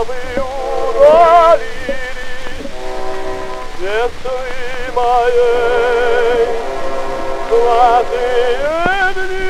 травы удалились Весны моей золотые дни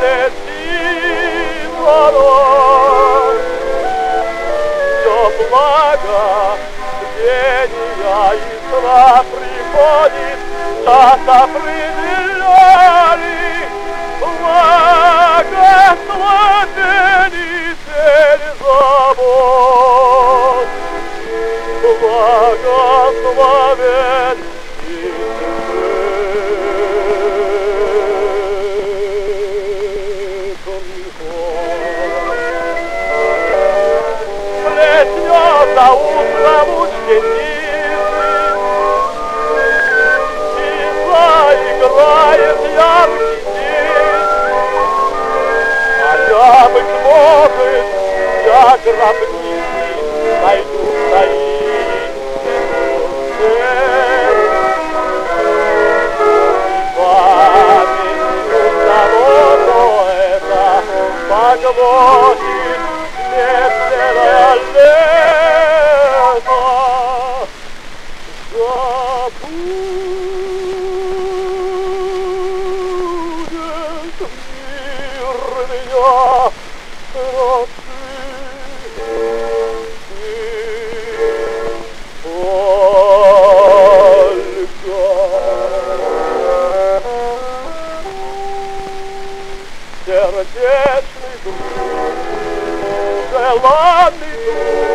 пролетит оно. Все благо, гения и сна приходит, Час определенный, Благословенитель забот, благословен Плеснется утром ученицы, И заиграет яркий день, а я, быть может, я гробницы найду таинственную цель. И памятью того поэта поглотит сердечный друг, желанный друг.